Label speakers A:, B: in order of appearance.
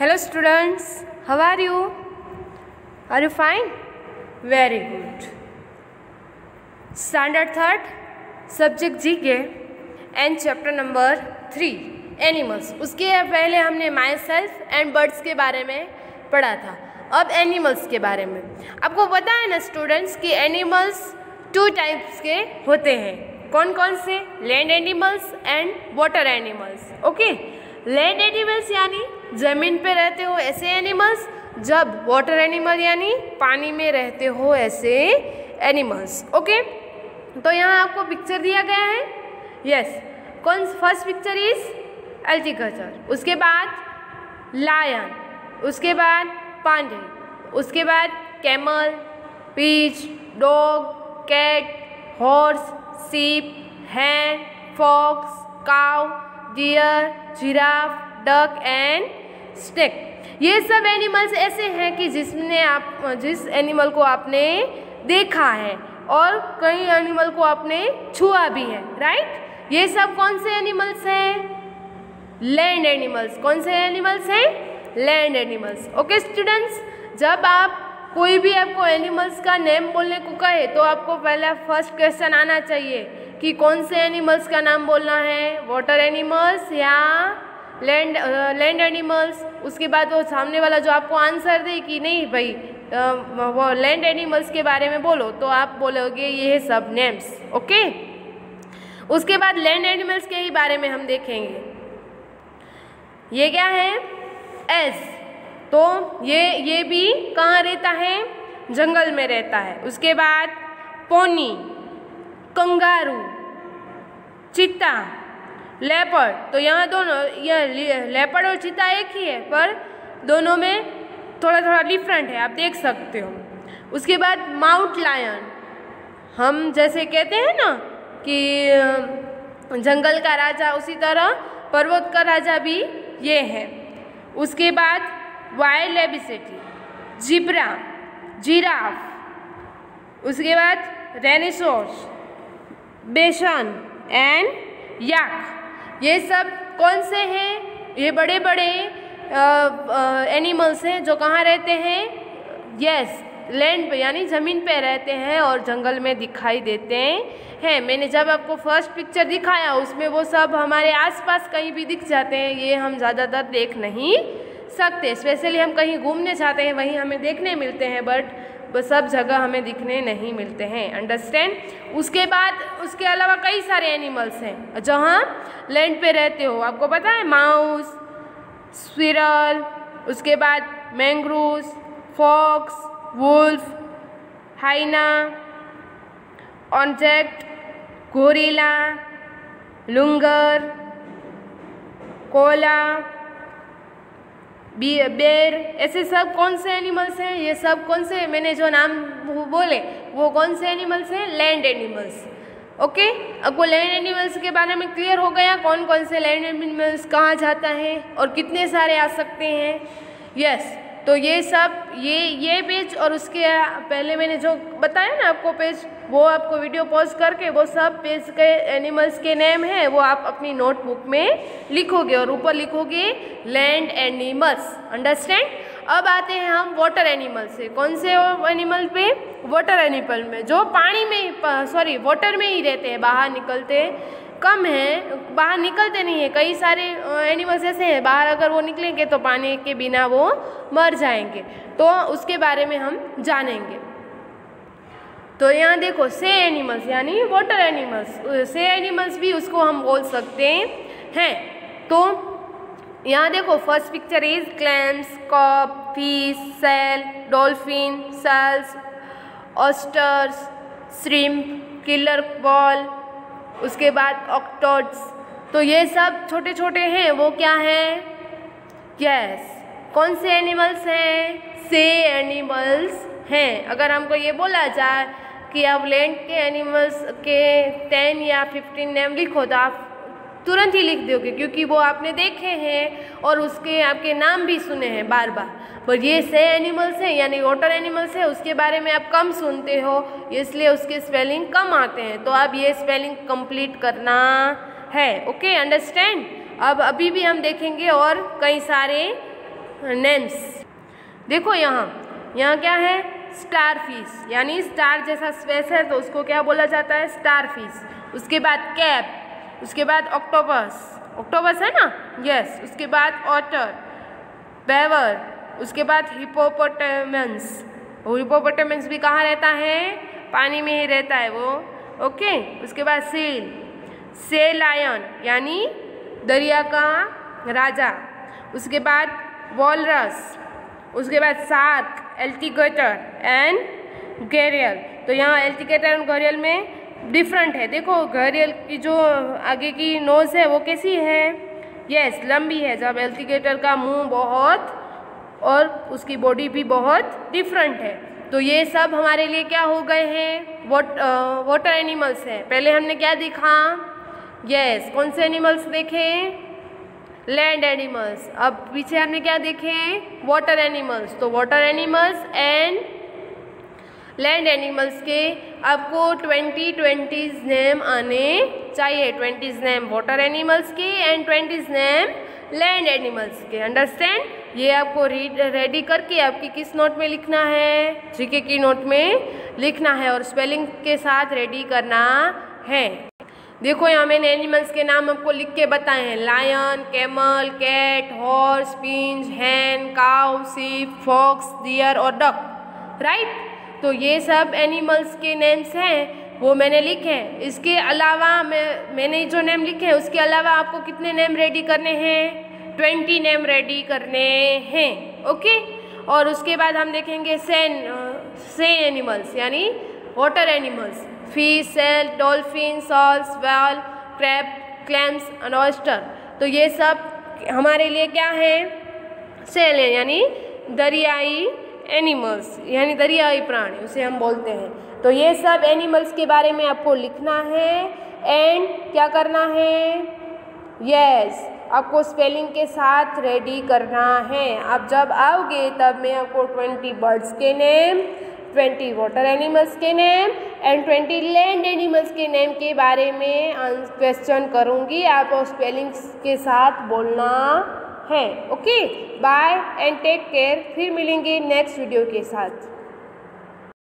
A: Hello students how are you are you fine very good standard third subject G K and chapter number three animals उसके पहले हमने my self and birds के बारे में पढ़ा था। अब एनिमल्स के बारे में। आपको पता है ना स्टूडेंट्स कि एनिमल्स टू टाइप्स के होते हैं। कौन कौन से? Land animals and water animals okay land animals यानी ज़मीन पे रहते हो ऐसे एनिमल्स जब वाटर एनिमल यानी पानी में रहते हो ऐसे एनिमल्स ओके तो यहाँ आपको पिक्चर दिया गया है. यस कौन फ़र्स्ट पिक्चर इज़ एल्टिकल्चर उसके बाद लायन उसके बाद पांडे. उसके बाद camel pig dog cat horse sheep hen fox cow deer giraffe duck and snake ये सब एनिमल्स ऐसे हैं कि जिसने आप, जिस एनिमल को आपने देखा है और कई एनिमल को आपने छुआ भी है राइट ये सब कौन से एनिमल्स हैं? लैंड एनिमल्स कौन से एनिमल्स हैं? लैंड एनिमल्स ओके स्टूडेंट्स जब आप कोई भी आपको एनिमल्स का नेम बोलने को कहे तो आपको पहला फ़र्स्ट क्वेश्चन आना चाहिए कि कौन से एनिमल्स का नाम बोलना है? वाटर एनिमल्स या लैंड लैंड एनिमल्स उसके बाद वो सामने वाला जो आपको आंसर दे कि नहीं भाई वो लैंड एनिमल्स के बारे में बोलो तो आप बोलोगे ये सब नेम्स ओके उसके बाद लैंड एनिमल्स के ही बारे में हम देखेंगे। ये क्या है? एस तो ये ये भी कहाँ रहता है? जंगल में रहता है। उसके बाद पोनी, कंगारू चित्ता लेपर्ड। तो यहाँ दोनों, यह लेपर्ड और चित्ता एक ही है, पर दोनों में थोड़ा थोड़ा डिफरेंट है, आप देख सकते हो। उसके बाद माउंट लायन। हम जैसे कहते हैं ना कि जंगल का राजा उसी तरह, पर्वत का राजा भी ये है। उसके बाद वाइल्ड एबिसिटी, जिब्रा, जिराफ, उसके बाद रेनिसोर्स बेसन एंड याक। ये सब कौन से हैं? ये बड़े बड़े एनिमल्स हैं जो कहाँ रहते हैं? यस, लैंड पे, यानी ज़मीन पे रहते हैं और जंगल में दिखाई देते हैं। मैंने जब आपको फ़र्स्ट पिक्चर दिखाया, उसमें वो सब हमारे आसपास कहीं भी दिख जाते हैं, ये हम ज़्यादातर देख नहीं सकते स्पेशली हम कहीं घूमने जाते हैं, वहीं हमें देखने मिलते हैं बट वो सब जगह हमें दिखने नहीं मिलते हैं अंडरस्टैंड उसके बाद, उसके अलावा कई सारे एनिमल्स हैं, जहाँ लैंड पे रहते हो, आपको पता है माउस स्विरल उसके बाद मैंग्रूज फॉक्स वुल्फ हाइना ऑन्जेक्ट गोरिला लुंगर कोला बेर ऐसे सब कौन से एनिमल्स हैं? ये सब कौन से? मैंने जो नाम बोले वो कौन से एनिमल्स हैं? लैंड एनिमल्स ओके अब वो लैंड एनिमल्स के बारे में क्लियर हो गया कौन कौन से लैंड एनिमल्स कहाँ जाता है और कितने सारे आ सकते हैं? यस yes, तो ये सब, ये ये पेज और उसके पहले मैंने जो बताया ना आपको पेज, वो आपको वीडियो पॉज करके, वो सब पेज के एनिमल्स के नेम हैं, वो आप अपनी नोटबुक में लिखोगे और ऊपर लिखोगे लैंड एनिमल्स अंडरस्टैंड अब आते हैं हम वाटर एनिमल से। कौन से एनिमल पे? वाटर एनिमल में, जो पानी में सॉरी वाटर में ही रहते हैं, बाहर निकलते कम है, बाहर निकलते नहीं है। कई सारे एनिमल्स ऐसे हैं, बाहर अगर वो निकलेंगे तो पानी के बिना वो मर जाएँगे। तो उसके बारे में हम जानेंगे। तो यहाँ देखो, से एनिमल्स यानी वाटर एनिमल्स से एनिमल्स भी उसको हम बोल सकते हैं। तो यहाँ देखो first picture is clams carp fish seal dolphin seals oysters shrimp killer whale उसके बाद ऑक्टोड्स तो ये सब छोटे छोटे हैं, वो क्या हैं? यस कौन से एनिमल्स हैं? से एनिमल्स हैं. अगर हमको ये बोला जाए कि आप लैंड के एनिमल्स के टेन या फिफ्टीन नेम लिखो तो आप तुरंत ही लिख दोगे, क्योंकि वो आपने देखे हैं और उसके आपके नाम भी सुने हैं बार बार। पर ये से एनिमल्स हैं, यानी वाटर एनिमल्स हैं, उसके बारे में आप कम सुनते हो, इसलिए उसके स्पेलिंग कम आते हैं। तो अब ये स्पेलिंग कंप्लीट करना है ओके अंडरस्टैंड अब अभी भी हम देखेंगे और कई सारे नेम्स देखो यहाँ यहाँ क्या है? स्टार फ़िश यानी स्टार जैसा स्पेस है तो उसको क्या बोला जाता है? स्टार फ़िश उसके बाद कैप उसके बाद ऑक्टोपस ऑक्टोपस है ना? यस उसके बाद ऑटर बेवर उसके बाद हिपोपोटेमस हिपोपोटेमस भी कहाँ रहता है? पानी में ही रहता है वो. ओके उसके बाद सेल से लायन यानी दरिया का राजा. उसके बाद वॉलरस उसके बाद सार्क एल्टिगेटर एंड गैरियल तो यहाँ एल्टिगेटर एंड गैरियल में डिफरेंट है। देखो गैरियल की जो आगे की नोज़ है, वो कैसी है? यस लंबी है। जब एल्टिगेटर का मुँह बहुत और उसकी बॉडी भी बहुत डिफरेंट है। तो ये सब हमारे लिए क्या हो गए हैं? वॉट वाटर एनिमल्स हैं। पहले हमने क्या देखा? यस कौन से एनिमल्स देखे? लैंड एनिमल्स अब पीछे हमने क्या देखे? वाटर एनिमल्स तो water animals and land animals के आपको ट्वेंटी ट्वेंटीज नेम आने चाहिए. ट्वेंटीज नेम वाटर एनिमल्स के and twenties name land animals के. अंडरस्टैंड ये आपको रीड रेडी करके आपकी किस नोट में लिखना है? जीके की नोट में लिखना है और स्पेलिंग के साथ रेडी करना है. देखो यहाँ मैंने एनिमल्स के नाम आपको लिख के बताए हैं. Lion camel cat horse पिंज hen cow sheep fox deer और डक राइट तो ये सब एनिमल्स के नेम्स हैं, वो मैंने लिखे हैं। इसके अलावा मैं, मैंने जो नेम लिखे हैं, उसके अलावा आपको कितने नेम रेडी करने हैं? ट्वेंटी नेम रेडी करने हैं ओके और उसके बाद हम देखेंगे सेन सेन एनिमल्स यानी water animals fish seal dolphin seals whale crab clams and oyster तो ये सब हमारे लिए क्या है? सेल है, यानी दरियाई एनिमल्स यानी दरियाई प्राणी, उसे हम बोलते हैं। तो ये सब एनिमल्स के बारे में आपको लिखना है एंड क्या करना है? यस आपको स्पेलिंग के साथ रेडी करना है। आप जब आओगे, तब मैं आपको ट्वेंटी बर्ड्स के नेम ट्वेंटी वाटर एनिमल्स के name and twenty land animals के नेम के बारे में क्वेश्चन करूँगी। आप स्पेलिंग्स के साथ बोलना है। Okay bye and take care फिर मिलेंगे नेक्स्ट वीडियो के साथ।